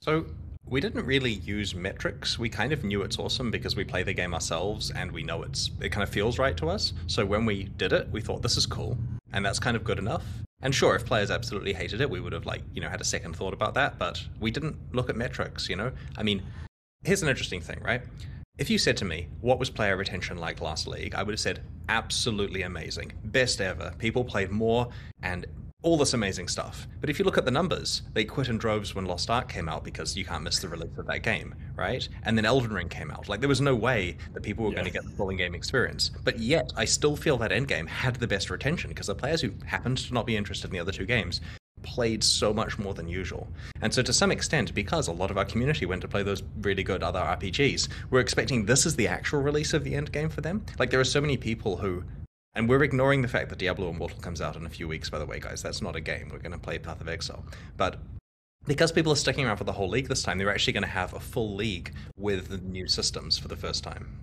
So we didn't really use metrics. We kind of knew it's awesome because we play the game ourselves and we know it's it kind of feels right to us. So when we did it, we thought this is cool and that's kind of good enough. And sure, if players absolutely hated it, we would have like, you know, had a second thought about that, but we didn't look at metrics, you know? I mean, here's an interesting thing, right? If you said to me, what was player retention like last league? I would have said absolutely amazing. Best ever. People played more and all this amazing stuff. But if you look at the numbers, they quit in droves when Lost Ark came out because you can't miss the release of that game, right? And then Elden Ring came out. Like there was no way that people were yeah. going to get the full in-game experience. But yet, I still feel that Endgame had the best retention because the players who happened to not be interested in the other two games played so much more than usual. And so, to some extent, because a lot of our community went to play those really good other RPGs, we're expecting this is the actual release of the end game for them. Like, there are so many people who and we're ignoring the fact that Diablo Immortal comes out in a few weeks, by the way, guys. That's not a game. We're going to play Path of Exile. But because people are sticking around for the whole league this time, they're actually going to have a full league with the new systems for the first time.